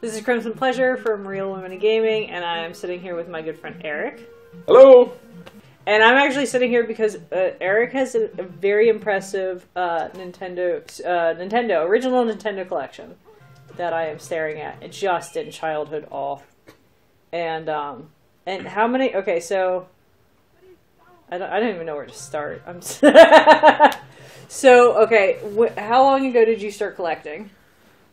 This is Crymson Pleasure from Real Women in Gaming, and I'm sitting here with my good friend Eric. Hello. And I'm actually sitting here because uh, Eric has a, a very impressive uh, Nintendo uh, Nintendo original Nintendo collection that I am staring at just in childhood awe. And um, and how many? Okay, so I don't, I don't even know where to start. I'm so okay. How long ago did you start collecting?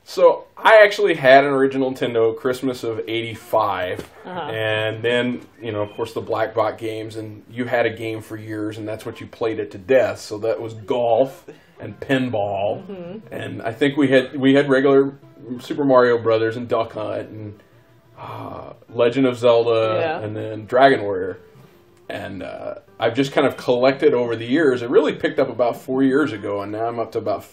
So I actually had an original Nintendo Christmas of '85, Uh-huh. and then you know, of course, the black box games, and you had a game for years, and that's what you played it to death. So that was golf and pinball, Mm-hmm. and I think we had we had regular Super Mario Brothers and Duck Hunt and uh, Legend of Zelda, Yeah. and then Dragon Warrior. And uh, I've just kind of collected over the years. It really picked up about four years ago, and now I'm up to about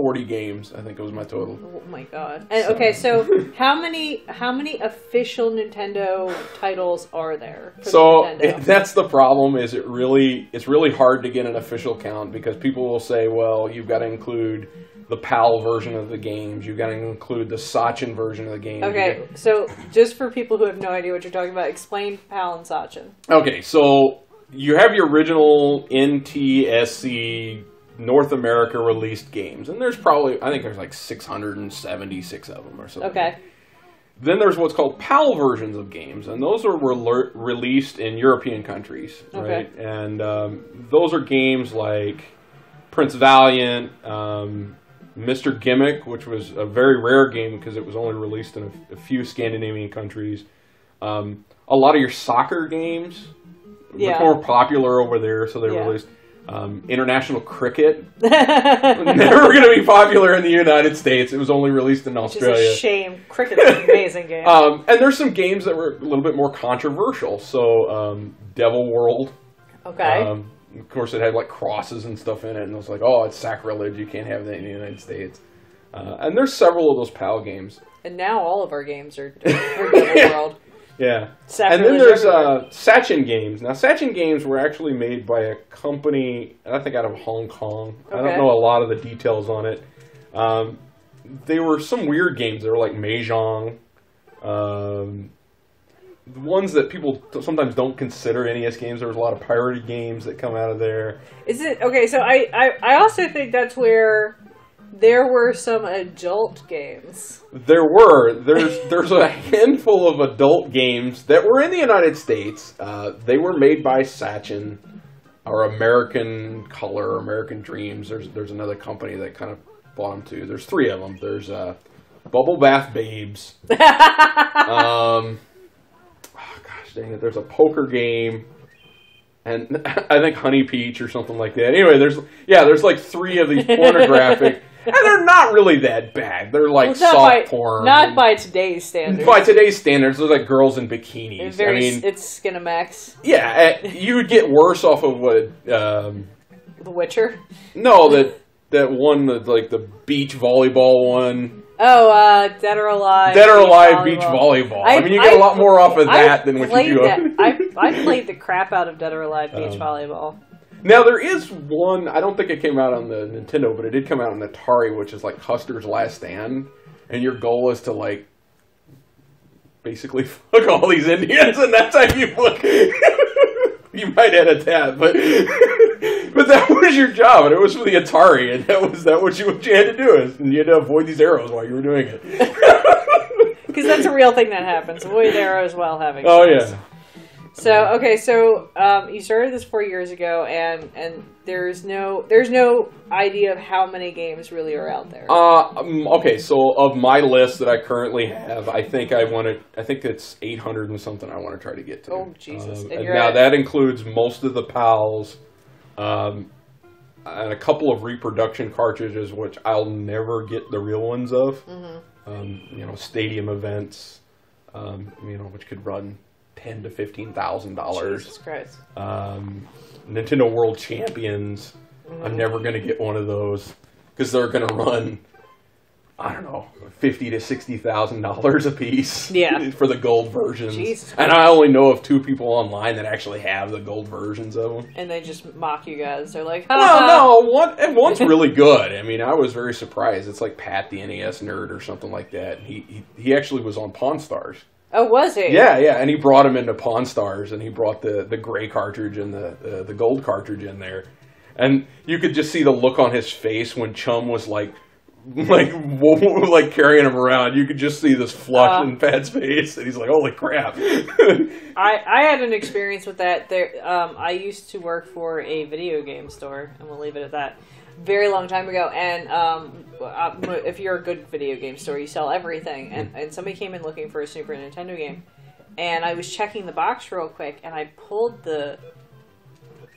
540 games. I think it was my total. Oh my god. And, okay, so how many how many official Nintendo titles are there? So it, that's the problem. Is it really? It's really hard to get an official count because people will say, "Well, you've got to include the PAL version of the games. You've got to include the Sachen version of the game. Okay, so just for people who have no idea what you're talking about, explain PAL and Sachen. Okay, so you have your original NTSC North America released games, and there's probably I think there's like 676 of them or something. Okay. Then there's what's called PAL versions of games, and those are rele- released in European countries, Okay. right? And um, those are games like Prince Valiant, um, Mr. Gimmick, which was a very rare game because it was only released in a, a few Scandinavian countries. Um, a lot of your soccer games, Yeah. much more popular over there, so they Yeah. released. Um, international cricket, never going to be popular in the United States. It was only released in Australia. a shame. Cricket's an amazing game. Um, and there's some games that were a little bit more controversial. So, um, Devil World. okay. Um, of course, it had like crosses and stuff in it, and it was like, oh, it's sacrilege. You can't have that in the United States. Uh, and there's several of those PAL games. and now all of our games are for Devil World. Yeah. and then there's uh, Sachen Games. Now, Sachen Games were actually made by a company, I think out of Hong Kong. I don't know a lot of the details on it. Um, they were some weird games. They were like Mahjong. Um, the ones that people sometimes don't consider NES games. There was a lot of pirated games that come out of there. Is it okay? So I, I I also think that's where there were some adult games. There were there's there's a handful of adult games that were in the United States. Uh, they were made by Sachen or American Color, American Dreams. There's there's another company that kind of bought them too. There's three of them. There's uh, Bubble Bath Babes. um, oh gosh dang it! There's a poker game. And I think Honey Peach or something like that. Anyway, there's yeah, there's like three of these pornographic, and they're not really that bad. They're like Well, soft by porn. not by today's standards. By today's standards, they're like girls in bikinis. very I mean, it's Skinamax, yeah, eh, you would get worse off of what? Um, The Witcher. no, that that one, the, like the beach volleyball one, Oh, uh, Dead or Alive. dead or Beach alive beach volleyball. I, mean, you get a lot more off of that than what you do. that. I, I played the crap out of Dead or Alive Beach Um, volleyball. Now there is one. I don't think it came out on the Nintendo, but it did come out on Atari, which is like Custer's Last Stand, and your goal is to like basically fuck all these Indians, and that's how you fuck. you might edit that, but but that was your job, and it was for the Atari, and that was that what you what you had to do is, and you had to avoid these arrows while you were doing it. Because that's a real thing that happens. Avoid arrows while having oh sex. yeah. So okay, so um, you started this four years ago, and and there's no there's no idea of how many games really are out there. Uh, um, okay, so of my list that I currently have, I think I want to. I think it's eight hundred and something. I want to try to get to. Oh, Jesus. Um, And and now at- that includes most of the pals, um, and a couple of reproduction cartridges, which I'll never get the real ones of. Mm-hmm. Um, you know, stadium events, um, you know, which could run ten to fifteen thousand dollars Jesus Christ. um, Nintendo World Champions. Mm-hmm. I'm never going to get one of those because they're going to run I don't know, fifty to sixty thousand dollars a piece. Yeah. for the gold versions. Jesus and I only know of two people online that actually have the gold versions of them. And they just mock you guys. They're like, Well, "Ha no, one and one's really good. I mean, I was very surprised. It's like Pat the NES nerd or something like that. He he, he actually was on Pawn Stars. Oh, was he? Yeah, yeah, and he brought him into Pawn Stars, and he brought the the gray cartridge and the the, the gold cartridge in there, and you could just see the look on his face when Chum was like. Like, like carrying him around, you could just see this flush Uh. in Pat's face, and he's like, "Holy crap!" I, I had an experience with that. There, um, I used to work for a video game store, and we'll leave it at that. Very long time ago, and um, uh, if you're a good video game store, you sell everything. And, and somebody came in looking for a Super Nintendo game, and I was checking the box real quick, and I pulled the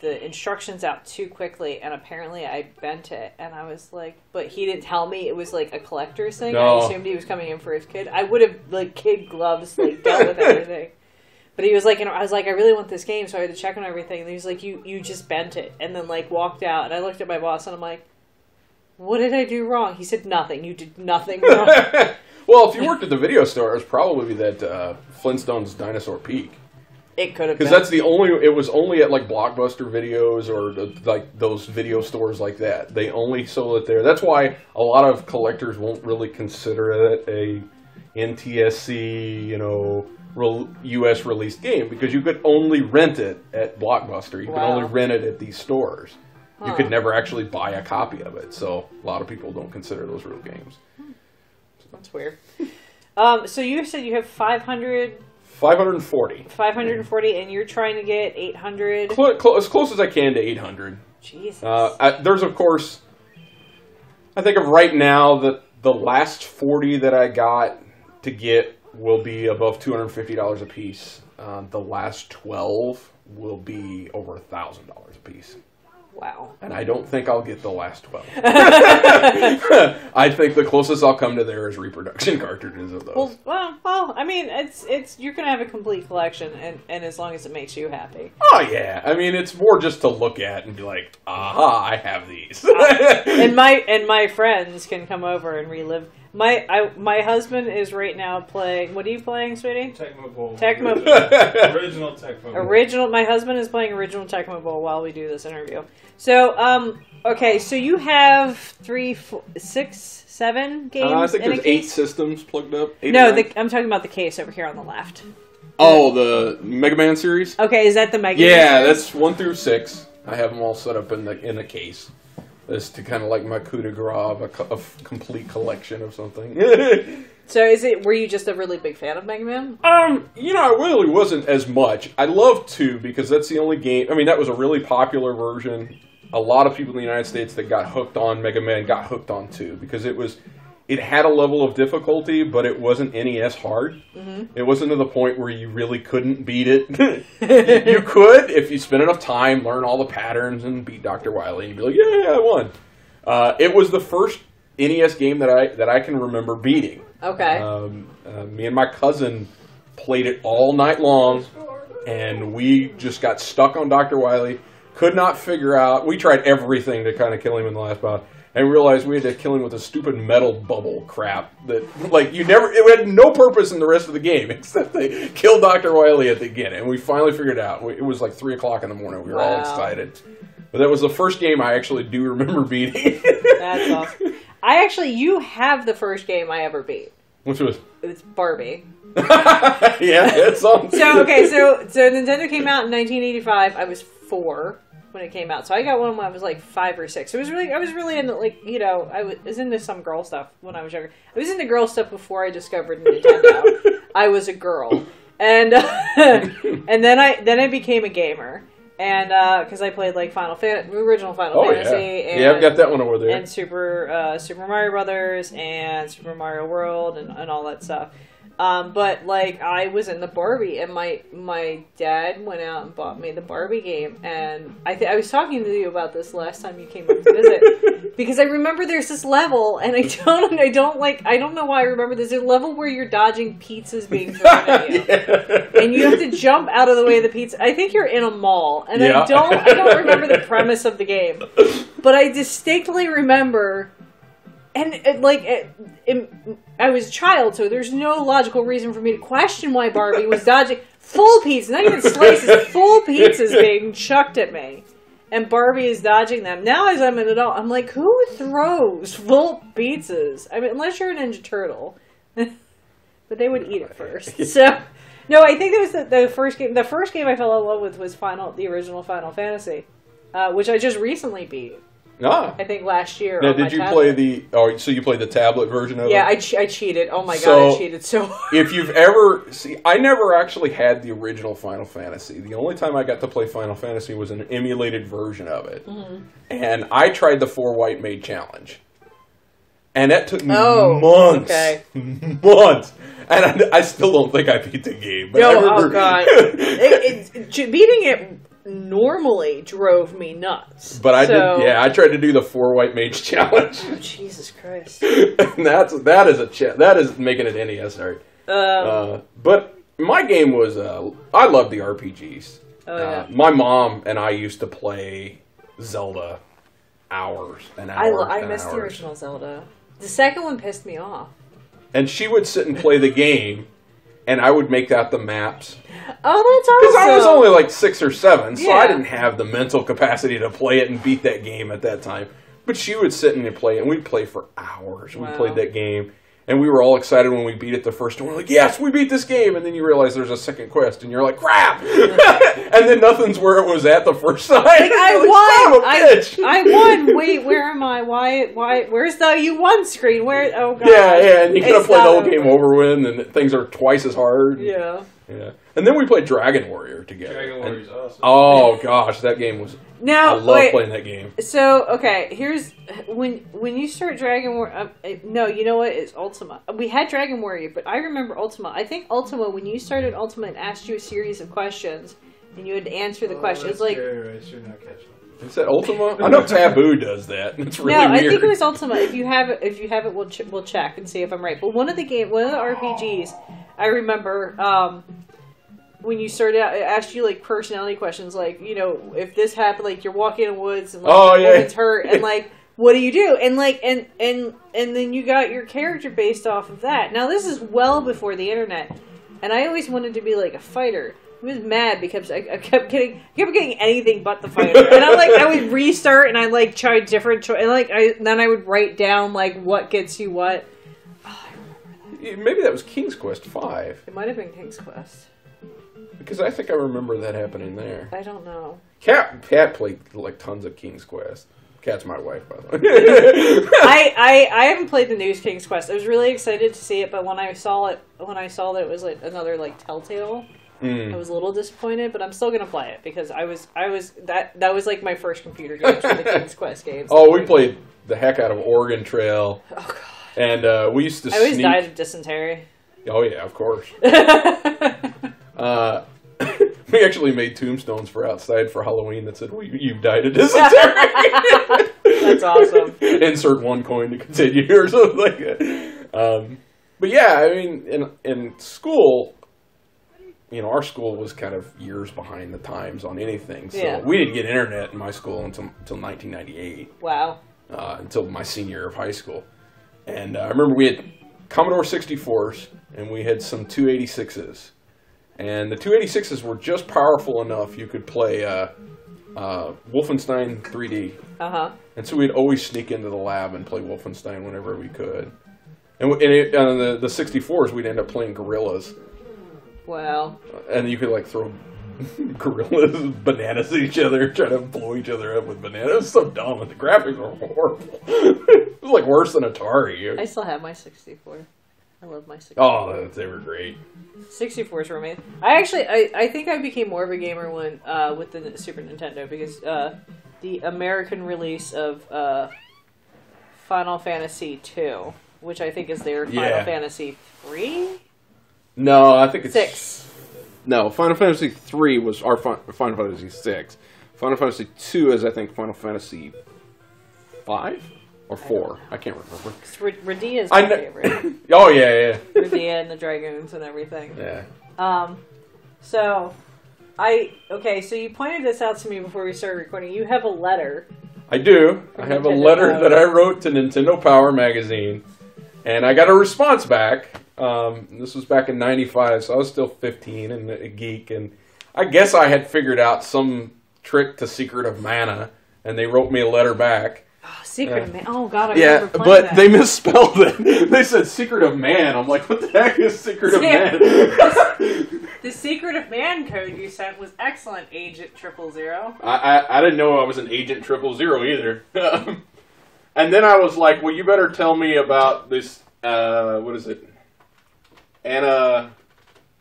the instructions out too quickly, and apparently I bent it. And I was like, but he didn't tell me it was like a collector's thing. I assumed he was coming in for his kid. I would have like kid gloves, like dealt with everything. But he was like, and I was like, I really want this game, so I had to check on everything. And he was like, you you just bent it, and then like walked out. And I looked at my boss, and I'm like, what did I do wrong? He said nothing. You did nothing wrong. well, if you worked at the video store, it was probably that uh, Flintstones Dinosaur Peak. It could have been. Because that's the only. It was only at like Blockbuster videos or the, like those video stores like that. They only sold it there. That's why a lot of collectors won't really consider it a NTSC, you know, real U.S. released game because you could only rent it at Blockbuster. You could Wow. only rent it at these stores. You could never actually buy a copy of it. So a lot of people don't consider those real games. That's weird. Um, so you said you have 500, 540. 540, and you're trying to get 800. Cl- cl- as close as I can to 800. Jesus. Uh, I, there's of course, I think of right now that the last forty that I got to get will be above two hundred fifty dollars a piece. Uh, the last twelve will be over a thousand dollars a piece, wow. and I don't think I'll get the last twelve. I think the closest I'll come to there is reproduction cartridges of those. Well, well, well. I mean, it's it's you're gonna have a complete collection, and and as long as it makes you happy. oh yeah, I mean it's more just to look at and be like, aha, I have these. Uh, and my and my friends can come over and relive. My I, my husband is right now playing. What are you playing, sweetie? Tecmo Bowl. Tecmo- Original Tecmo Bowl. Original. My husband is playing original Tecmo Bowl while we do this interview. So, um, okay, so you have three, four, six, seven games. Uh, I think in there's a eight case? systems plugged up. Eight No, the, I'm talking about the case over here on the left. Oh, the Mega Man series. Okay, is that the Mega? Yeah, Man series? Yeah, that's one through six. I have them all set up in the in a case. That's to kind of like my coup de grace of a, co- of complete collection of something. So, is it? Were you just a really big fan of Mega Man? um, you know, I really wasn't as much. I loved two because that's the only game. I mean, that was a really popular version. A lot of people in the United States that got hooked on Mega Man got hooked on two because it was. It had a level of difficulty, but it wasn't NES hard. It wasn't to the point where you really couldn't beat it. you, you could if you spent enough time, learn all the patterns, and beat Doctor Wily, and you'd be like, "Yeah, yeah, I won." Uh, it was the first NES game that I that I can remember beating. Okay. Um, uh, me and my cousin played it all night long, and we just got stuck on Doctor Wily. Could not figure out. We tried everything to kind of kill him in the last bout, and realized we had to kill him with a stupid metal bubble crap that, like, you never. It had no purpose in the rest of the game except they killed Doctor Wily at the beginning, and we finally figured it out. It was like three o'clock in the morning. We were all excited, but that was the first game I actually do remember beating. That's awesome. I actually, you have the first game I ever beat. Which was, It's Barbie. yeah, it's on. So okay, so so Nintendo came out in 1985. I was four when it came out, so I got one when I was like five or six. It was really, I was really into like you know, I was- was into some girl stuff when I was younger. I was into girl stuff before I discovered Nintendo. I was a girl, and and then I then I became a gamer, and because I played like Final Fan, original Final Oh Fantasy, yeah, and, yeah, I've got that one over there. and Super uh, Super Mario Brothers and Super Mario World and, and all that stuff. Um, but like I was in the Barbie, and my my dad went out and bought me the Barbie game, and I th- I was talking to you about this last time you came up to visit because I remember there's this level, and I don't I don't like I don't know why I remember there's a level where you're dodging pizzas being thrown at you. yeah. And you have to jump out of the way of the pizza. I think you're in a mall, and Yeah. I don't. I don't remember the premise of the game, but I distinctly remember and it, like it, it, I was a child, so there's no logical reason for me to question why Barbie was dodging full pizzas, not even slices, full pizzas being chucked at me, and Barbie is dodging them. Now, as I'm an adult, I'm like, who throws full pizzas? I mean, unless you're a Ninja Turtle, but they would eat it first. So, no, I think that was the, the first game. The first game I fell in love with was Final, the original Final Fantasy, uh, which I just recently beat. Ah. I think last year. Now, did you tablet. play the? Oh, so you played the tablet version of Yeah, it? I, che- I cheated. Oh my god, I cheated so if you've ever see, I never actually had the original Final Fantasy. The only time I got to play Final Fantasy was an emulated version of it, Mm-hmm. and I tried the four white mage challenge, and that took me Oh, months, okay. months, and I, I still don't think I beat the game. But No, I oh god, it, it, beating it normally drove me nuts. but I So- did. Yeah, I tried to do the four white mage challenge, Oh, Jesus Christ. and that's that is a cha- that is making it NES art. Um, Uh, but my game was uh, I love the RPGs. oh Uh, yeah. my mom and I used to play Zelda hours and hours lo- I and missed the original Zelda. The second one pissed me off. And she would sit and play the game, and I would make out the maps Oh, that's awesome! because awesome. I was only like six or seven, so I Yeah. didn't have the mental capacity to play it and beat that game at that time. But she would sit in and play it, and we'd play for hours. We Wow. played that game. And we were all excited when we beat it the first time. We're like, yes, we beat this game. And then you realize there's a second quest, and you're like, crap! and then nothing's where it was at the first time. Like, I won. "Son of a I, bitch." I won. Wait, where am I? Why? Why? Where's the you won screen? Where? Oh god. Yeah, yeah, and you could have played the whole game over with, and things are twice as hard. Yeah. Yeah. And then we played Dragon Warrior together. Dragon And- Warrior's awesome. oh gosh, that game was. Now, I love wait. playing that game. So okay, here's when when you start Dragon War. Uh, uh, no, you know what? It's Ultima. We had Dragon Warrior, but I remember Ultima. I think Ultima when you started Ultima and asked you a series of questions, and you had to answer the Oh, questions. that's Like Very right. Should not catch up. Is that Ultima? I know Taboo does that. It's really no, I weird. think it was Ultima. If you have it, if you have it, we'll ch- we'll check and see if I'm right. But one of the game, one of the RPGs, I remember um, when you started out, it asked you like personality questions, like you know, if this happened, like you're walking in the woods and like Oh, yeah. woman's hurt, and like what do you do? And like and and and then you got your character based off of that. Now this is well before the internet, and I always wanted to be like a fighter. I was mad because I, I kept getting, I kept getting anything but the fighter, and I'm like, I would restart and I like try different, cho- and like I then I would write down like what gets you what. Oh, Maybe that was King's Quest Five It might have been King's Quest. because I think I remember that happening there. I don't know. Cat Cat played like tons of King's Quest. Cat's my wife, by the way. I, I I haven't played the news King's Quest. I was really excited to see it, but when I saw it, when I saw that it was like another like Telltale, I Mm. was a little disappointed. But I'm still gonna play it because I was I was that that was like my first computer games were the King's Quest games. Oh, we played the heck out of Oregon Trail, Oh god. and uh, we used to I always sneak. died of dysentery. Oh yeah, of course. Uh, we actually made tombstones for outside for Halloween that said, well, you, "You've died of dysentery." That's awesome. Insert one coin to continue or something like that. Um, but yeah, I mean, in in school, you know, our school was kind of years behind the times on anything. So Yeah. we didn't get internet in my school until until 1998 Wow. uh, until my senior year of high school. And uh, I remember we had Commodore 64s and we had some 286s. And the 286s were just powerful enough you could play uh, uh, Wolfenstein 3D. Uh huh. And so we'd always sneak into the lab and play Wolfenstein whenever we could. And, and it, on the, the 64s, we'd end up playing Gorillas. Wow. And you could like throw gorillas bananas at each other, try to blow each other up with bananas. It was so dumb, and the graphics were horrible. it was like worse than Atari. I still have my 64. I love my 64. Oh, they were great. 64s were amazing. I actually, I, I think I became more of a gamer when uh, with the Super Nintendo because uh, the American release of uh, Final Fantasy II, which I think is their Final Yeah. Fantasy three, No, I think it's six. No, Final Fantasy three was our fin- Final Fantasy six. Final Fantasy two is I think Final Fantasy five or four. I, can't remember. Rydia is my favorite. Oh yeah, yeah, Rydia and the Dragoons and everything. yeah. Um, so I okay. So you pointed this out to me before we started recording. You have a letter I do. I have a letter Power. that I wrote to Nintendo Power magazine, and I got a response back. Um, this was back in '95, so I was still 15 and a geek, and I guess I had figured out some trick to Secret of Mana, and they wrote me a letter back. Oh, Secret Yeah. of Man. Oh god, I yeah, remember but that. they misspelled it. they said Secret of Man. I'm like, what the heck is Secret of. Man? The Secret of Man code you sent was excellent, Agent Triple Zero. I, I, I didn't know I was an Agent Triple Zero either. and then I was like, well, you better tell me about this, uh, what is it? Anna,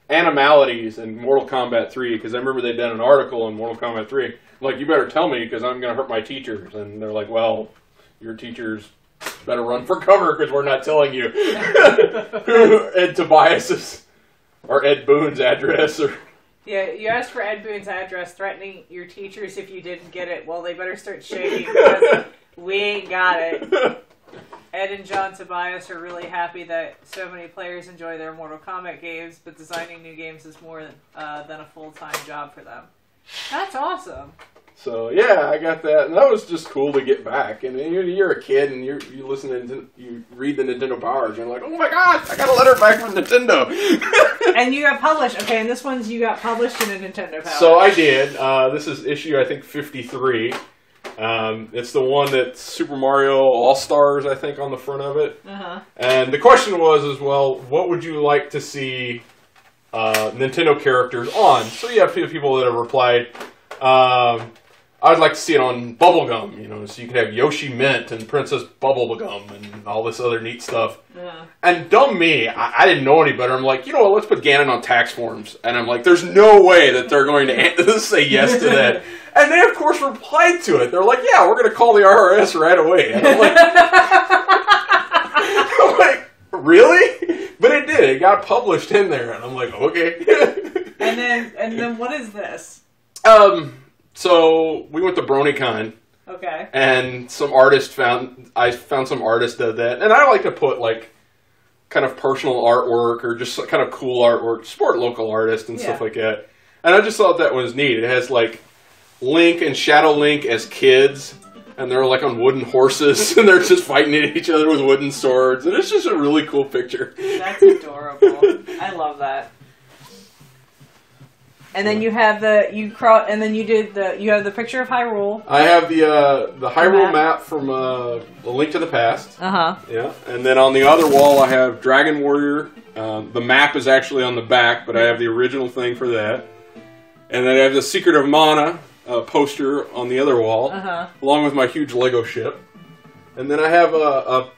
animalities in Mortal Kombat 3, because I remember they'd done an article on Mortal Kombat 3. Like, you better tell me, because I'm going to hurt my teachers. And they're like, well, your teachers better run for cover, because we're not telling you Ed Tobias's or Ed Boon's address or Yeah, you asked for Ed Boon's address, threatening your teachers if you didn't get it. Well, they better start shaking because we ain't got it. Ed and John Tobias are really happy that so many players enjoy their Mortal Kombat games, but designing new games is more than, uh, than a full time job for them. That's awesome. So yeah, I got that, and that was just cool to get back. And you're, you're a kid, and you're you listen to you read the Nintendo Powers, and you're like, oh my god, I got a letter back from Nintendo. And you got published. Okay, and this one's you got published in a Nintendo Power. so I did. Uh, this is issue I think 53. Um, it's the one that Super Mario All Stars I think on the front of it. Uh huh. And the question was as well, what would you like to see uh, Nintendo characters on? So you have a few people that have replied. Um, I'd like to see it on Bubblegum, you know, so you can have Yoshi Mint and Princess Bubblegum and all this other neat stuff. Uh-huh. And dumb me, I, I didn't know any better. I'm like, you know what, let's put Ganon on tax forms. And I'm like, there's no way that they're going to say yes to that. And they, of course, replied to it. They're like, yeah, we're going to call the IRS right away. And I'm like, I'm like, really? But it did. It got published in there, and I'm like, okay. And then and then what is this? um, so we went to BronyCon, Okay. and some artist found I found some artist did that, and I like to put like kind of personal artwork or just kind of cool artwork, support local artists and stuff like that. And I just thought that was neat. It has like Link and Shadow Link as kids. And they're like on wooden horses, and they're just fighting at each other with wooden swords, and it's just a really cool picture. That's adorable. I love that. And then you have the you crawl, and then you did the you have the picture of Hyrule. I have the uh, the Hyrule map. map from uh, A Link to the Past. Uh huh. Yeah, and then on the other wall I have Dragon Warrior. Um, the map is actually on the back, but I have the original thing for that. And then I have the Secret of Mana uh, poster on the other wall, Uh huh. along with my huge Lego ship. And then I have a, a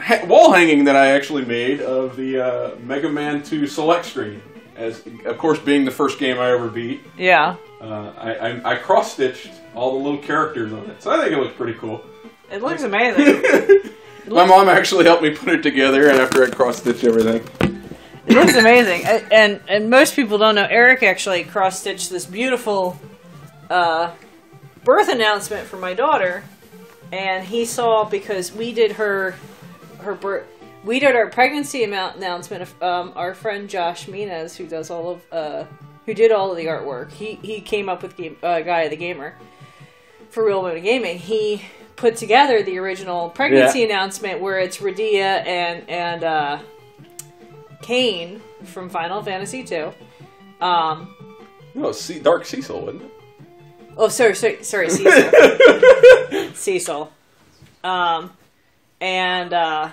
ha- wall hanging that I actually made of the uh, Mega Man 2 select screen. As of course, being the first game I ever beat, Yeah. uh, I, I, I cross stitched all the little characters on it, so I think it looks pretty cool. It looks amazing. My mom actually helped me put it together, and after I cross stitched everything. It looks amazing. And, and and most people don't know Eric actually cross stitched this beautiful uh, birth announcement for my daughter, and he saw because we did her her birth. We did our pregnancy announcement. Of, um, our friend Josh Menas, who does all of, uh, who did all of the artwork, he he came up with game, uh, Guy the Gamer for Real Women Gaming. He put together the original pregnancy Yeah. announcement where it's Rydia and and uh, Kain from Final Fantasy II. Um, No, C- Dark Cecil, wasn't it? Oh, sorry, sorry, sorry, Cecil. Cecil. Um, and uh,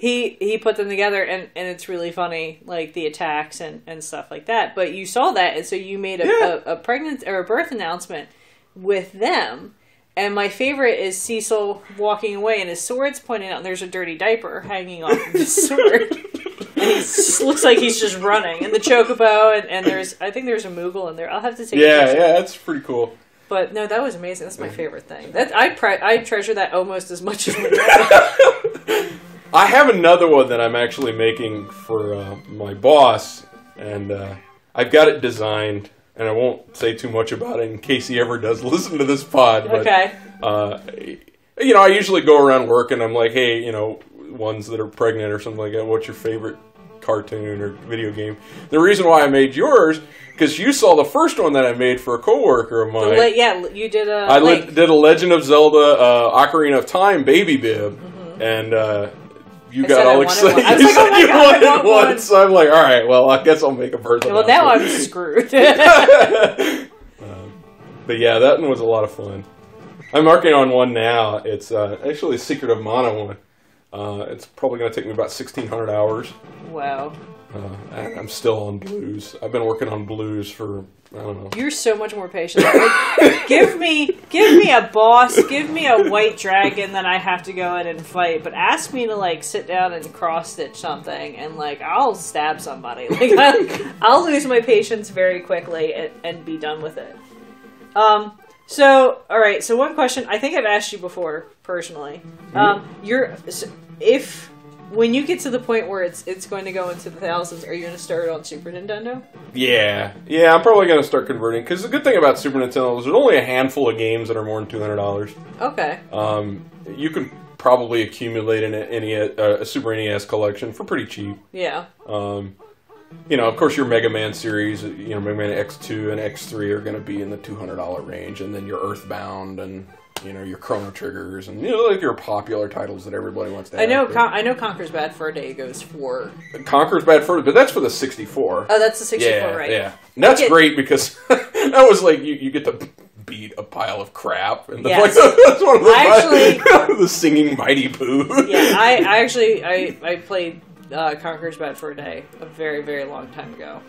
he he put them together, and, and it's really funny, like the attacks and, and stuff like that. But you saw that, and so you made a, Yeah. a, a pregnant or a birth announcement with them. And my favorite is Cecil walking away, and his sword's pointing out, and there's a dirty diaper hanging off of his sword. and he looks like he's just running. And the chocobo, and, and there's, I think there's a Moogle in there. I'll have to take a Yeah, picture. yeah, that's pretty cool. But no, that was amazing. That's my favorite thing. That I pre- I treasure that almost as much as. I have another one that I'm actually making for uh, my boss, and uh, I've got it designed, and I won't say too much about it in case he ever does listen to this pod. But, Okay. Uh, you know, I usually go around work, and I'm like, hey, you know, ones that are pregnant or something like that. What's your favorite cartoon or video game. The reason why I made yours because you saw the first one that I made for a coworker of mine. Le- yeah, you did a. I Link. li- did a Legend of Zelda uh, Ocarina of Time baby bib, and uh, you Mm-hmm. I got I all excited. one. I was You like, oh you God, I wanted want one. one. So I'm like, all right, well, I guess I'll make a birth. well, now I'm screwed. But yeah, that one was a lot of fun. I'm working on one now. It's uh, actually a Secret of Mana one. Uh, it's probably going to take me about 1,600 hours. wow, Uh, I'm still on blues. I've been working on blues for I don't know. you're so much more patient. Like, give me, give me a boss, give me a white dragon that I have to go in and fight. But ask me to like sit down and cross stitch something, and like I'll stab somebody. Like I, I'll lose my patience very quickly and, and be done with it. Um. So, all right. So, one question I think I've asked you before personally. Um, you're if when you get to the point where it's it's going to go into the thousands, are you going to start on Super Nintendo? Yeah, yeah. I'm probably going to start converting because the good thing about Super Nintendo is there's only a handful of games that are more than two hundred dollars. Okay. Um, you can probably accumulate an NES, uh, a Super NES collection for pretty cheap. Yeah. Um, you know, of course, your Mega Man series, you know, Mega Man X2 and X3 are going to be in the $200 range, and then your Earthbound and, you know, your Chrono Triggers and, you know, like your popular titles that everybody wants to I know. Con- I know. Conker's Bad Fur Day goes for. Conker's Bad Fur, but that's for the 64. Oh, that's the sixty-four, yeah, right? yeah. And that's Okay. great because that was like, you, you get to beat a pile of crap. And Yes. like, that's one of the, I the singing Mighty Poo. Yeah. I, I actually I I played uh, Conker's Bad Fur Day a very very long time ago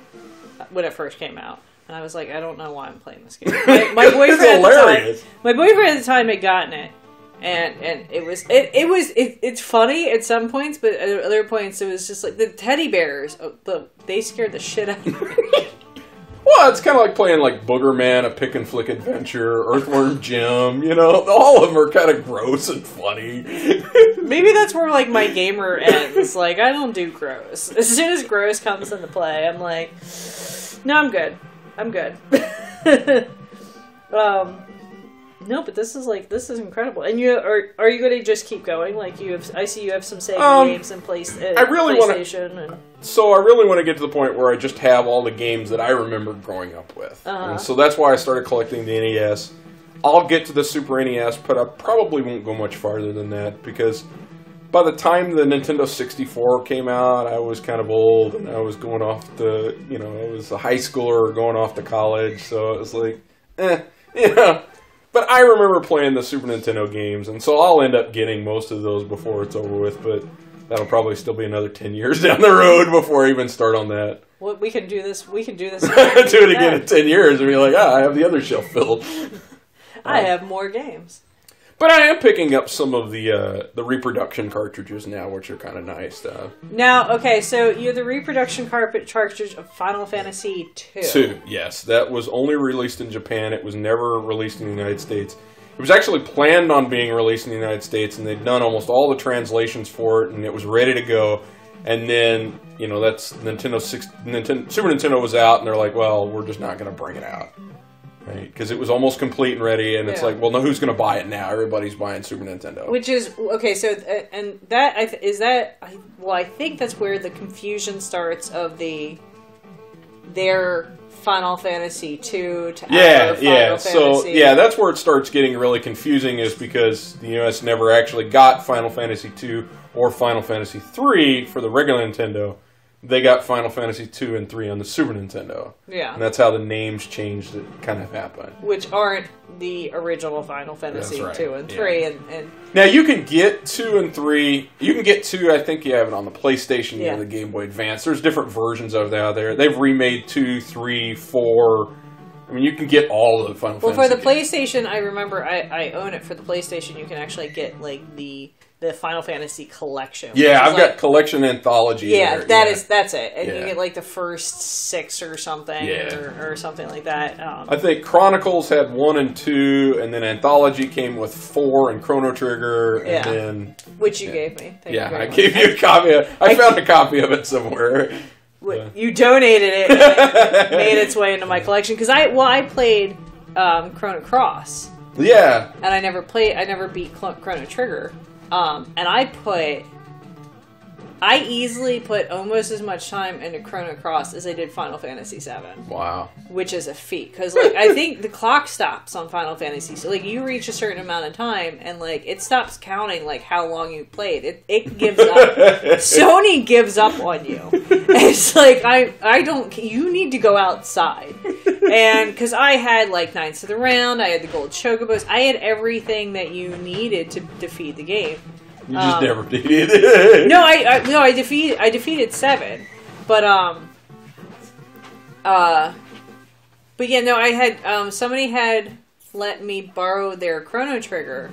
uh, when it first came out. And I was like, I don't know why I'm playing this game. My, my boyfriend, It's at the time, my boyfriend at the time had gotten it, and and it was it, it was it, it's funny at some points, but at other points it was just like the teddy bears. uh, The they scared the shit out of me. Well, it's kind of like playing like Boogerman, a pick and flick adventure, Earthworm Jim. You know, all of them are kind of gross and funny. Maybe that's where like my gamer ends. Like I don't do gross. As soon as gross comes into play, I'm like, no, I'm good. I'm good. um, no, but this is like this is incredible. And you are are you going to just keep going? Like you have, I see you have some Sega Um, games in place. Uh, I really wanna- and so I really want to get to the point where I just have all the games that I remember growing up with, Uh-huh. and so that's why I started collecting the NES. I'll get to the Super NES, but I probably won't go much farther than that because by the time the Nintendo 64 came out, I was kind of old and I was going off to, you know, I was a high schooler going off to college, so it was like, eh, you know. But I remember playing the Super Nintendo games, and so I'll end up getting most of those before it's over with, but that'll probably still be another 10 years down the road before I even start on that. what we can do this. We can do this. Do it again in 10 years and be like, ah, I have the other shelf filled. I have more games. But I am picking up some of the uh, the reproduction cartridges now, which are kind of nice. Uh, Now, okay, so you're the reproduction carpet cartridge of Final Fantasy two. Two, yes. That was only released in Japan. It was never released in the United States. It was actually planned on being released in the United States, and they'd done almost all the translations for it, and it was ready to go. And then, you know, that's Nintendo six, Nintendo, Super Nintendo was out, and they're like, "Well, we're just not going to bring it out." Right, because it was almost complete and ready, and it's Yeah. like, well, no, who's going to buy it now? Everybody's buying Super Nintendo. Which is okay. So uh, and that I th- is that. I, well, I think that's where the confusion starts of the their Final Fantasy two to Yeah, our Final yeah. So Fantasy. yeah, that's where it starts getting really confusing, is because the U.S. never actually got Final Fantasy two or Final Fantasy three for the regular Nintendo. They got Final Fantasy two and three on the Super Nintendo, yeah, and that's how the names changed. It kind of happened. which aren't the original Final Fantasy That's right, two and yeah. three, and, and Now you can get two and three. You can get two. I think you have it on the PlayStation Yeah. and the Game Boy Advance. There's different versions of that out there. They've remade two, three, four. I mean, you can get all of the Final well Fantasy. for the games. PlayStation, I remember I, I own it for the PlayStation. You can actually get like the the Final Fantasy collection. Yeah, I've like- got collection anthology. Yeah, there, that yeah. is that's it, and Yeah. you get like the first six or something, Yeah. or, or something like that. Um, I think Chronicles had one and two, and then Anthology came with four and Chrono Trigger, and Yeah. then which you gave me. Thank yeah, I much. gave you a copy. Of, I found a copy of it somewhere. You donated it, and it made its way into my collection because I well I played um, Chrono Cross, Yeah, and I never played. I never beat Chrono Trigger, um, and I put I easily put almost as much time into Chrono Cross as I did Final Fantasy VII, Wow. which is a feat. Because like I think the clock stops on Final Fantasy. So like you reach a certain amount of time, and like it stops counting like how long you played. It it gives up. Sony gives up on you. It's like I I don't. You need to go outside, and because I had like Knights of the Round, I had the gold chocobos, I had everything that you needed to defeat the game. You just Um, never did it. No, I, I no, I defeated I defeated seven, but um, uh, but yeah, no, I had um somebody had let me borrow their Chrono Trigger,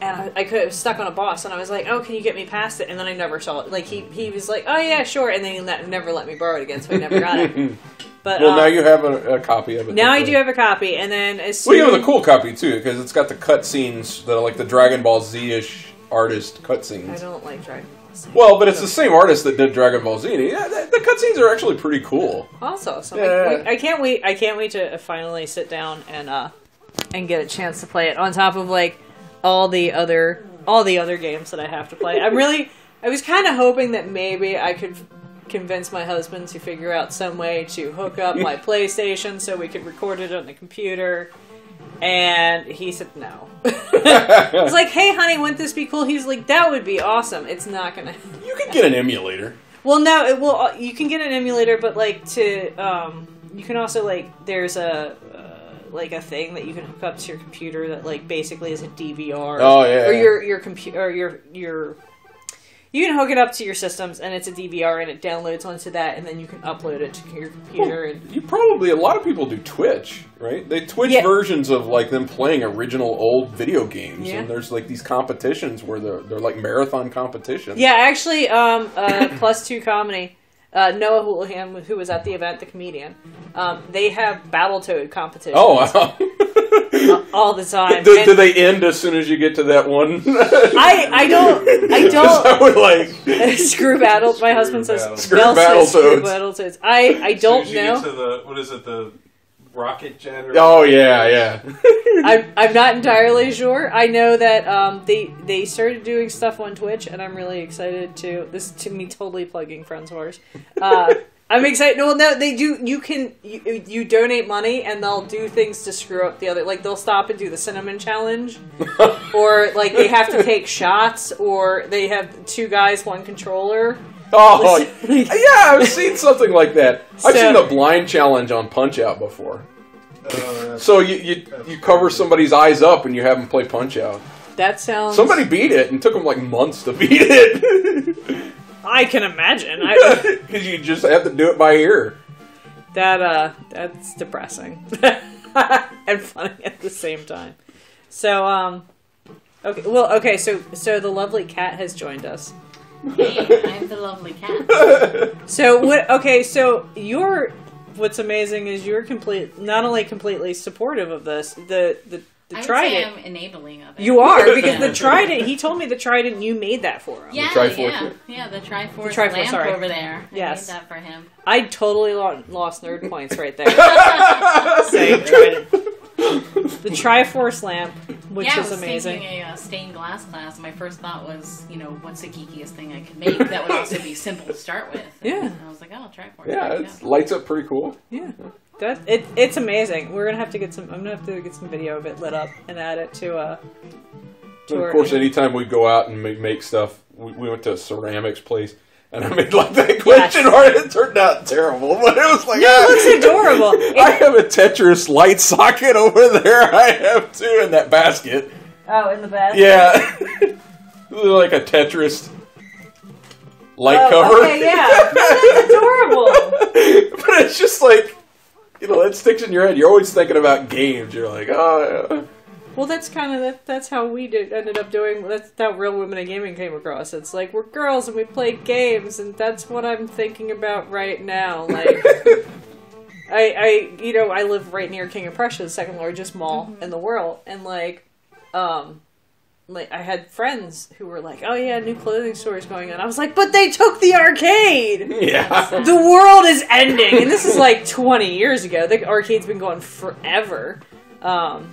and I, I could have stuck on a boss, and I was like, oh, can you get me past it? And then I never saw it. Like he he was like, oh yeah, sure, and then he let, never let me borrow it again, so I never got it. But well, um, now you have a, a copy of it. now I do have a copy, and then as Well, you have a cool copy too, because it's got the cutscenes that are like the Dragon Ball Z-ish artist cutscenes. I don't like Dragon Ball Z. Well, but it's the same artist that did Dragon Ball Z. Yeah, the, the cutscenes are actually pretty cool. Also, so Yeah. I, I can't wait. I can't wait to finally sit down and uh and get a chance to play it on top of like all the other all the other games that I have to play. I'm really. I was kind of hoping that maybe I could convince my husband to figure out some way to hook up my PlayStation so we could record it on the computer. And he said no. I was like, "Hey, honey, wouldn't this be cool?" He's like, "That would be awesome." It's not gonna. You can get an emulator. Well, no, it will. uh, You can get an emulator, but like to, um, you can also like there's a uh, like a thing that you can hook up to your computer that like basically is a DVR. Oh, yeah, Or your your computer or your your. You can hook it up to your systems, and it's a DVR, and it downloads onto that, and then you can upload it to your computer. And You probably a lot of people do Twitch, right? They Twitch Yeah. versions of like them playing original old video games, Yeah. and there's like these competitions where they're they're like marathon competitions. yeah, actually, um, uh, plus two comedy. Uh, Noah Houlihan, who was at the event, the comedian, um, they have Battletoad competitions. Oh wow! all the time. do, do they end as soon as you get to that one? I I don't I don't I would like. screw battle. My husband says battle. Screw Mel says screw Battletoads. Battletoads. I I As soon don't as you know. Get to the, what is it? The rocket jet? Or Oh yeah, yeah. I'm I'm not entirely sure. I know that um they they started doing stuff on Twitch, and I'm really excited to. This is to me totally plugging friends of ours. Uh, I'm excited. No, no, they do. You can you, you donate money, and they'll do things to screw up the other. Like they'll stop and do the cinnamon challenge, or like they have to take shots, or they have two guys, one controller. Oh yeah, I've seen something like that. I've seen the blind challenge on Punch Out before. That's- So you, you you cover somebody's eyes up and you have them play Punch Out. That sounds. Somebody beat it and took them like months to beat it I can imagine. I, because you just have to do it by ear. that uh, that's depressing and funny at the same time. So um, okay, well, okay, so so the lovely cat has joined us. Hey, I'm the lovely cat. So what? Okay, so you're. What's amazing is you're complete, not only completely supportive of this, the the, the I would trident. I'm enabling of it. You are because the trident. He told me the trident. You made that for him. Yeah, Triforce, yeah, yeah. yeah. The Triforce, Triforce, lamp sorry. over there. I Yes. made that for him. I totally lost nerd points right there. Saying trident. The Triforce lamp, which yeah, I is was amazing. thinking a uh, stained glass class. My first thought was, you know, what's the geekiest thing I could make that would also be simple to start with? And Yeah. I was like, oh, Triforce. Yeah, it go. lights up pretty cool. Yeah, that it, it's amazing. We're gonna have to get some. I'm gonna have to get some video of it lit up and add it to uh. To And our- of course, anytime we go out and make, make stuff, we, we went to a ceramics place. And I made like that question Yes. art. It turned out terrible, but it was like No, ah, it looks adorable. I have a Tetris light socket over there. I have two in that basket. oh, in the bed. Yeah, like a Tetris light Oh, cover. Okay, yeah, that's adorable. but it's just like you know, it sticks in your head. You're always thinking about games. You're like, oh, yeah. Well, that's kind of that, that's how we did ended up doing. That's how Real Women in Gaming came across. It's like we're girls and we play games, and that's what I'm thinking about right now. Like, I, I, you know, I live right near King of Prussia, the second largest mall in the world, and like, um, like I had friends who were like, "Oh yeah, new clothing store is going on." I was like, "But they took the arcade." yeah. the world is ending, and this is like 20 years ago. The arcade's been going forever. Um,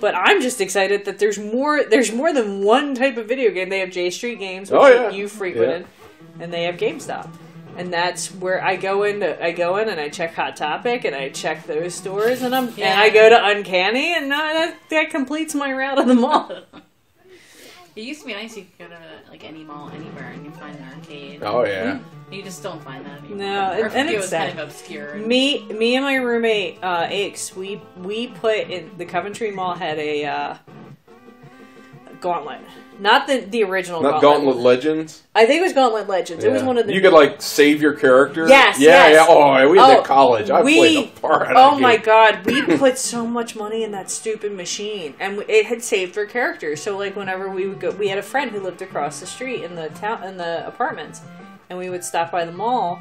but I'm just excited that there's more. There's more than one type of video game. They have J Street Games, which Oh, yeah. you frequented. and they have GameStop. And that's where I go in. To, I go in and I check Hot Topic and I check those stores and I'm and I go to Uncanny and uh, that, that completes my route of the mall. It used to be nice you could go to like any mall anywhere and you find an arcade. Oh yeah. You just don't find that anymore. No, Or and- and it it's was kind of obscure. Me, me and my roommate uh, Aches, we we put in the Coventry Mall had a uh, gauntlet, not the the original Not gauntlet. Gauntlet Legends. I think it was Gauntlet Legends. It was one of the You could like save your character. Yes, Yeah, yes. yeah. Oh, we had Oh, at college. I we- played the part. Oh my god, we put so much money in that stupid machine, and it had saved our characters. So like whenever we would go, we had a friend who lived across the street in the town in the apartments, and we would stop by the mall,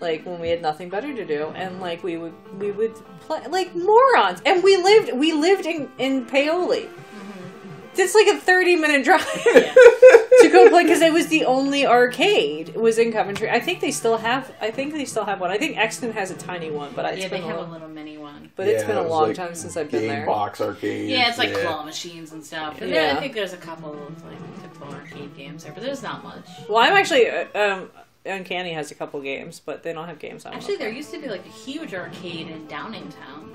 like when we had nothing better to do, and like we would we would play like morons, and we lived we lived in in Paoli. It's like a thirty minute drive to go play because it was the only arcade. It was in Coventry. I think they still have. I think they still have one. I think Exton has a tiny one, but it's yeah, they been a have a long- little mini one. but it's Yeah, been a long like time since I've been Game there. box arcade. Yeah, it's like claw machines and stuff. And Yeah. I think there's a couple of like typical arcade games there, but there's not much. Well, I'm actually uh, um, Uncanny has a couple games, but they don't have games on. Actually, there used to be like a huge arcade in Downingtown.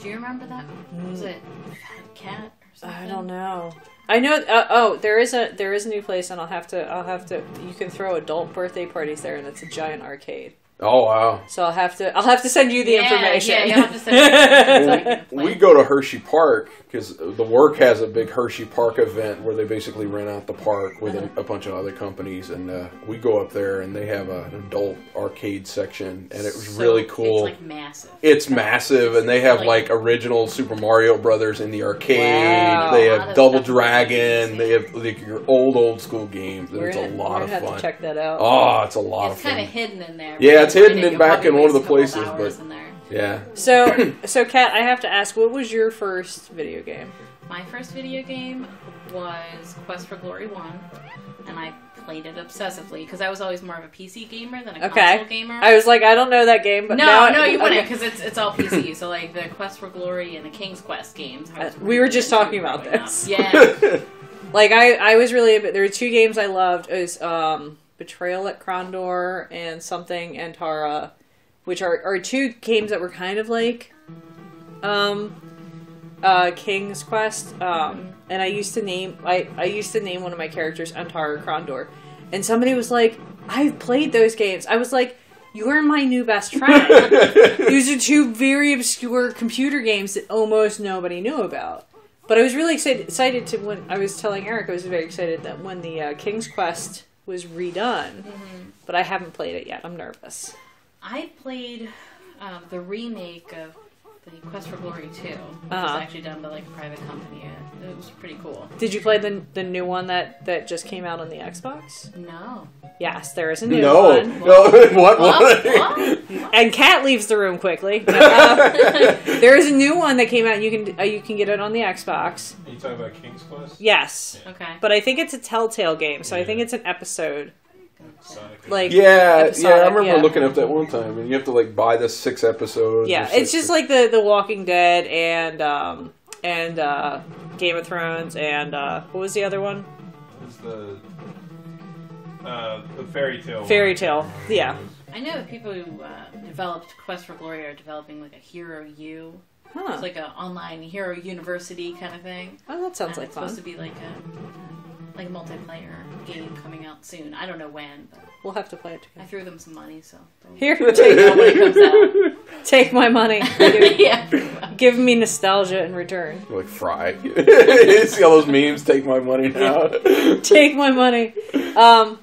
Do you remember that? Was it Fat Cat or something? I don't know. I know. Uh, oh, there is a there is a new place, and I'll have to. I'll have to. You can throw adult birthday parties there, and it's a giant arcade. Oh wow. So I'll have to. I'll have to send you the Yeah, information. yeah, you'll have to send me the information. We go to Hershey Park because the work has a big Hershey Park event where they basically rent out the park with a, a bunch of other companies, and uh, we go up there and they have a, an adult arcade section, and it was So really cool. It's like massive. It's massive, and they have Like- like original Super Mario Brothers in the arcade. Wow. They have Double Dragon. They have like your old old school games. and We're it's gonna, a we're lot gonna of have fun. to check that out. Oh, it's a lot It's of fun. kind of hidden in there. Yeah, but it's hidden in back in one of the places, hours but- Yeah. So, so Kat, I have to ask, what was your first video game? My first video game was Quest for Glory 1, and I played it obsessively because I was always more of a PC gamer than a Okay. console gamer. I was like, I don't know that game, but no, now I- no, you wouldn't because it's it's all PC. so like the Quest for Glory and the King's Quest games. I was Uh, we were just talking about growing up. this. Yeah, Like I, I was really a bit. There were two games I loved. It was um, Betrayal at Krondor and something Antara, which are are two games that were kind of like, um, uh, King's Quest. Um, and I used to name I I used to name one of my characters Antara Krondor, and somebody was like, I've played those games. I was like. You're my new best friend. These are two very obscure computer games that almost nobody knew about. But I was really excited, excited to when I was telling Eric, I was very excited that when the uh, King's Quest was redone, but I haven't played it yet. I'm nervous. I played um, the remake of the Quest for Glory 2, which Uh-huh. was actually done by like a private company. It, it was pretty cool. Did you play the the new one that that just came out on the Xbox? No, Yes, there is a new no, one. no, what? what? What? what? And Kat leaves the room quickly. Uh, there is a new one that came out. You can uh, you can get it on the Xbox. Are you talking about King's Quest? Yes, Okay. but I think it's a Telltale game, so I think it's an episode. Sonic. Like Yeah, yeah. I remember yeah. looking up that one time, and you have to like buy the six episodes. Yeah, six- it's just like the the Walking Dead and um and uh Game of Thrones and uh what was the other one? It's the uh, the fairy tale. Fairy one. Tale. Yeah. I know the people who uh, developed Quest for Glory are developing like a Hero U. Huh. It's like an online Hero University kind of thing. oh, that sounds And like it's supposed to fun. be like a like a multiplayer game coming out soon. I don't know when, but We'll have to play it I together. throw them some money, so they'll- Here, they'll take know when it comes out. take my money. Give, yeah, pretty much. give me nostalgia in return. like fry. you see all those memes? Take my money now. Take my money. Um,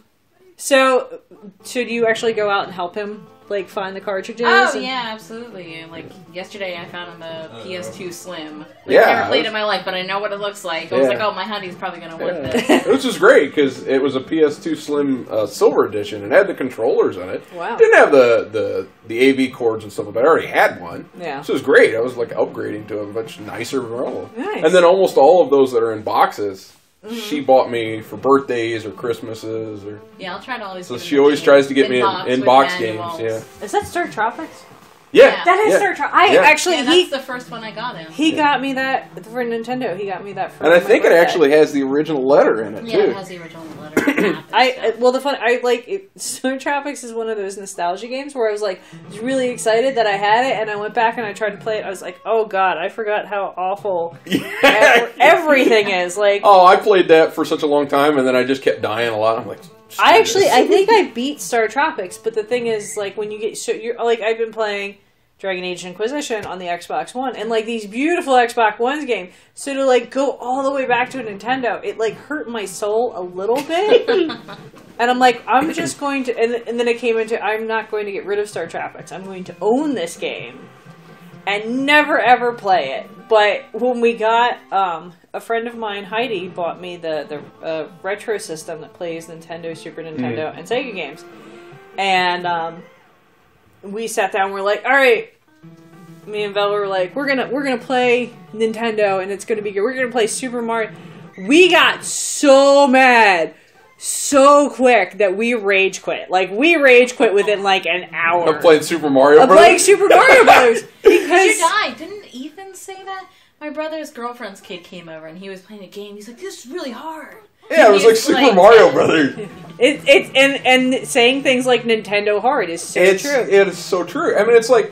so should you actually go out and help him like find the cartridges? Oh and- yeah, absolutely. And, Like yesterday, I found him a PS2 Slim. Like, Yeah, never I played was- in my life, but I know what it looks like. I was Yeah. like, oh, my honey's probably gonna want Yeah. this. Which was great because it was a PS2 Slim uh, Silver Edition and had the controllers in it. Wow. Didn't have the, the, the AV cords and stuff, but I already had one. Yeah. So it was great. I was like upgrading to a much nicer model. Nice. And then almost all of those that are in boxes, Mm-hmm. she bought me for birthdays or Christmases or. Yeah, I'll try to always. So get she always in- tries to get me in, box in with box games. Yeah. Is that Star Tropics? Yeah. That is yeah. Star Tropics. I Yeah. actually Yeah, he that's the first one I got him. he got me that for Nintendo. He got me that for And I my think it actually has the original letter in it yeah, too. it has the original letter. and I well the fun I like it, Star Tropics is one of those nostalgia games where I was like really excited that I had it and I went back and I tried to play it I was like oh god I forgot how awful ev- everything is like Oh, I played that for such a long time, and then I just kept dying a lot. I'm like, I actually I think I beat Star Tropics but the thing is like when you get so you're like I've been playing Dragon Age Inquisition on the Xbox One. And like these beautiful Xbox One's game. So to like go all the way back to a Nintendo it like hurt my soul a little bit. And I'm like, I'm just going to, and, and then it came into, I'm not going to get rid of Star Tropics. I'm going to own this game and never ever play it. But when we got, um, a friend of mine, Heidi, bought me the the uh, retro system that plays Nintendo, Super Nintendo, and Sega games, and um, we sat down. We're like, all right. Me and Vel were like, we're gonna we're gonna play Nintendo, and it's gonna be good. We're gonna play Super Mario. We got so mad so quick that we rage quit. Like we rage quit within like an hour. I'm playing Super Mario. of Brothers. playing Super Mario Brothers because you died. Didn't Ethan say that? My brother's girlfriend's kid came over and he was playing a game. He's like, "This is really hard." Yeah, it was like Super like- Mario Brothers. it, it and and saying things like Nintendo hard is so it's true. it is so true. I mean, it's like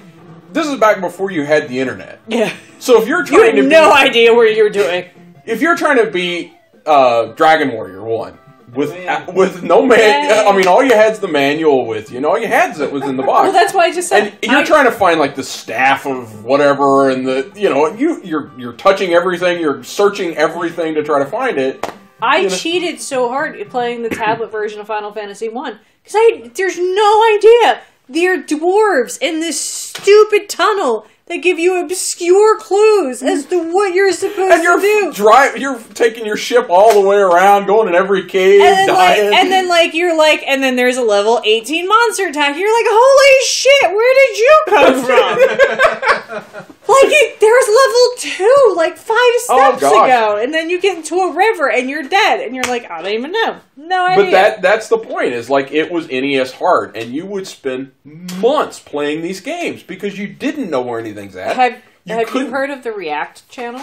this is back before you had the internet. yeah, So if you're you trying had to no beat, idea what you were doing. if you're trying to beat uh, Dragon Warrior one with Man. uh, with no man, Yeah. I mean, all you had's the manual with you. And all you had's that was in the box. Well, that's why I just said and you're trying to find like the staff of whatever, and the you know you you're you're touching everything, you're searching everything to try to find it. I you know. cheated so hard playing the tablet version of Final Fantasy One because I there's no idea they're dwarves in this stupid tunnel that give you obscure clues as to what you're supposed And you're to do. drive, you're taking your ship all the way around, going in every cave, and then like, and then like you're like, and then there's a level 18 monster attack. You're like, holy shit, where did you come from? like it, there's level two, like five oh, steps gosh. ago, and then you get into a river and you're dead, and you're like, I don't even know, no idea. But that that's the point is like it was NES hard, and you would spend months playing these games because you didn't know where anything's at. have you have you heard of the React channel?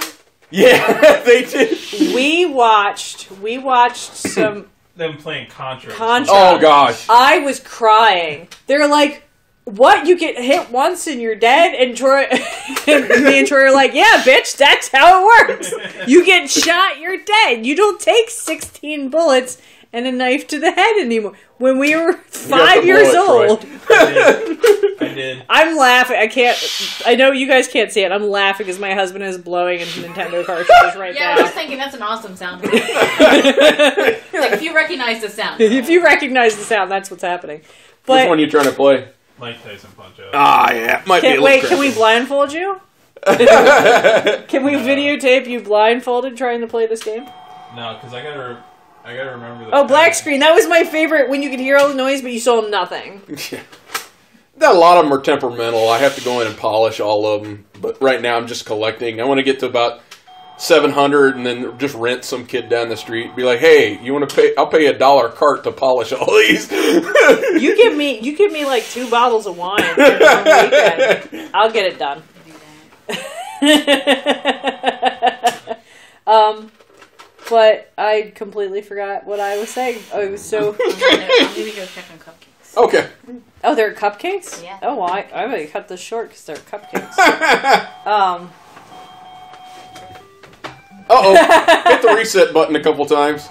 yeah, they did. We watched we watched some Them playing Contra. Contra. Oh gosh. I was crying. They're like, "What? You get hit once and you're dead?" And Troy, and me and Troy are like, "Yeah, bitch, that's how it works. You get shot, you're dead. You don't take 16 bullets and a knife to the head anymore." When we were five years bullet, old, I did. I did. I'm laughing. I can't. I know you guys can't see it. I'm laughing because my husband is blowing into Nintendo cartridges right now. Yeah, I was thinking that's an awesome sound. like, if you recognize the sound. if you recognize the sound, that's what's happening. Which But one you trying to play? Mike Tyson punch out. Ah, yeah, might be a Can, little wait, can we blindfold you? Can we videotape you blindfolded trying to play this game? No, because I gotta, re- I gotta remember. The Oh, black screen. That was my favorite when you could hear all the noise but you saw nothing. Yeah. A lot of them are temperamental. I have to go in and polish all of them. But right now, I'm just collecting. I want to get to about 700 and then just rent some kid down the street. Be like, hey, you want to pay? I'll pay a dollar a cart to polish all these. You give me you give me like two bottles of wine weekend. I'll get it done. Um but I completely forgot what I was saying. I was so I'm gonna, I'm gonna go check on cupcakes. okay. Oh, they're cupcakes? Yeah. Oh, well, I, I'm going to cut this short because they're cupcakes. um, oh. Hit the reset button a couple times.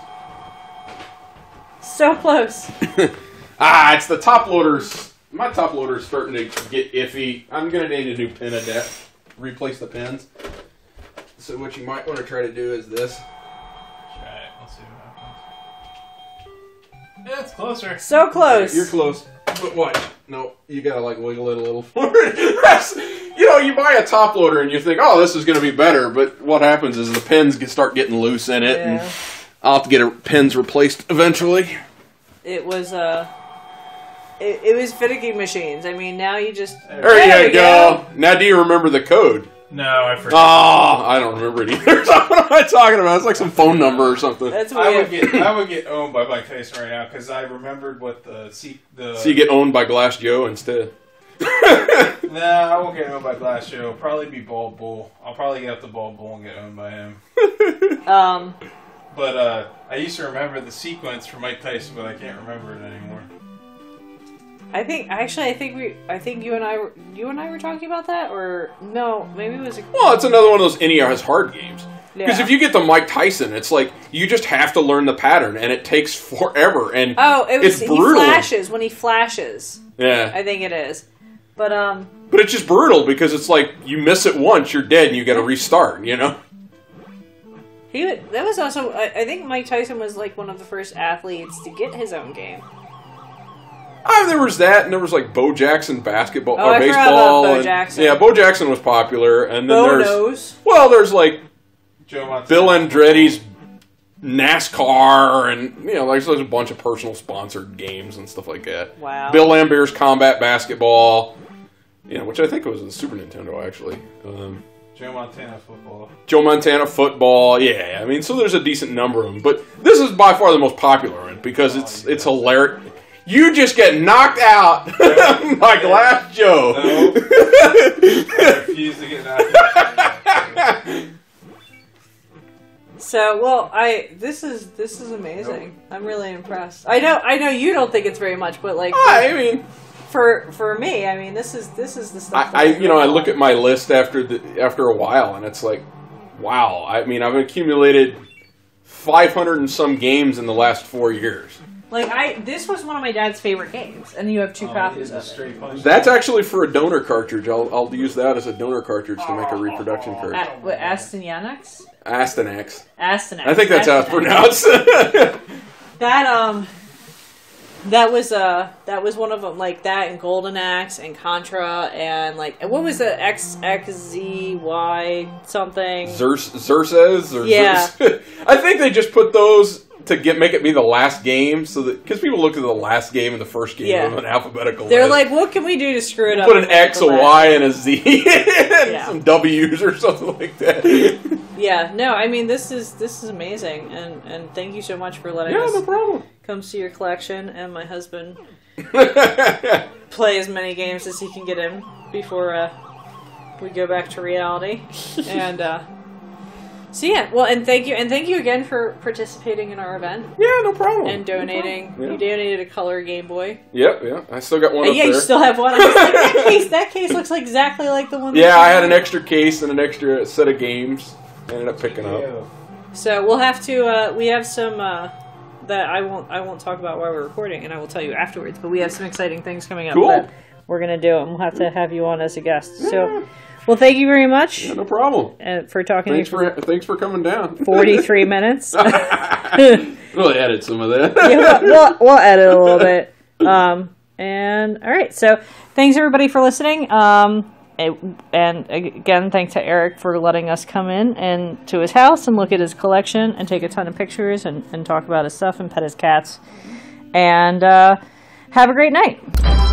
so close. Ah, it's the top loaders. My top loader's starting to get iffy. I'm gonna need a new pin adapt. Replace the pins. So what you might want to try to do is this. Try it. Let's see what happens. Yeah, it's closer. So close. You're close. But what? No, you gotta like wiggle it a little forward. That's- you know, you buy a top loader and you think, oh, this is gonna be better. But what happens is the pins get, start getting loose in it, Yeah. and I'll have to get a, pins replaced eventually. It was, uh, it, it was finicky machines. I mean, now you just. There, There you we go. Now, do you remember the code? No, I forgot. Oh, I don't remember it either. what am I talking about? It's like some phone number or something. That's I would get I would get owned by Mike Tyson right now because I remembered what the see the. So you get owned by Glass Joe instead. Nah, I won't get owned by Glass Joe. It'll probably be Bald Bull. I'll probably get up to Bald Bull and get owned by him. Um, But uh, I used to remember the sequence from Mike Tyson, but I can't remember it anymore. I think actually, I think we, I think you and I, were, you and I were talking about that, or no, maybe it was. A, Well, it's another one of those NES hard games. Because Yeah. if you get the Mike Tyson, it's like you just have to learn the pattern, and it takes forever. And oh, it was it's he flashes when he flashes. yeah, I think it is, but um, but it's just brutal because it's like you miss it once, you're dead, and you got to restart. You know? he that was also. I, I think Mike Tyson was like one of the first athletes to get his own game. Ah, there was that, and there was like Bo Jackson basketball Oh, or I forgot baseball. about Bo and- Jackson. Yeah, Bo Jackson was popular, and then Bo there's knows. well, there's like Joe Montana. Bill Andretti's NASCAR, and you know, like there's a bunch of personal sponsored games and stuff like that. Wow. Bill Laimbeer's combat basketball, you know, which I think was the Super Nintendo actually. Um, Joe Montana football. Joe Montana football, yeah. I mean, so there's a decent number of them, but this is by far the most popular one because it's it's hilarious. You just get knocked out by Glass Joe. No. I refuse to get knocked So well, I this is this is amazing. I'm really impressed. I know I know you don't think it's very much, but like I mean, for for me, I mean this is this is the stuff. I, I you know I look at my list after the after a while, and it's like, wow. I mean, I've accumulated 500 and some games in the last four years. Like I this was one of my dad's favorite games, and you have two Oh, copies of it. That's actually for a donor cartridge. I'll, I'll use that as a donor cartridge to make a reproduction cartridge. A- what, Aston Yannick's? Astyanax. Aston. I think that's how it's pronounced. That um, that was uh, that was one of them. Like that and Golden Axe and Contra and like and what was the X X Z Y something? Xers, Xerxes or Yeah. Xers- I think they just put those to get make it be the last game, so that because people look at the last game and the first game Yeah. of an alphabetical. They're list. like, what can we do to screw it up? put an X, a? Y, and a Z, and Yeah. some W's or something like that. Yeah, no, I mean this is this is amazing, and and thank you so much for letting yeah, us no problem. come see your collection. And my husband play as many games as he can get in before uh, we go back to reality. and uh, so yeah, well, and thank you, and thank you again for participating in our event yeah, no problem. and donating. Yeah. You donated a color Game Boy. Yep, yeah. I still got one Uh, up yeah, there. you still have one. I was like, that case, that case looks like exactly like the one. yeah, you I had an extra case and an extra set of games. I ended up picking up. So we'll have to. Uh, we have some uh, that I won't. I won't talk about while we're recording, and I will tell you afterwards. But we have some exciting things coming up Cool. that we're gonna do, and we'll have to have you on as a guest. So, well, thank you very much Yeah, no problem. uh, for talking Thanks to for thanks for coming down. forty-three minutes. We'll edit some of that. yeah, we'll, we'll, we'll edit a little bit. Um, and all right, so thanks everybody for listening. Um, and again, thanks to Eric for letting us come in and to his house and look at his collection and take a ton of pictures and, and talk about his stuff and pet his cats. And uh, have a great night.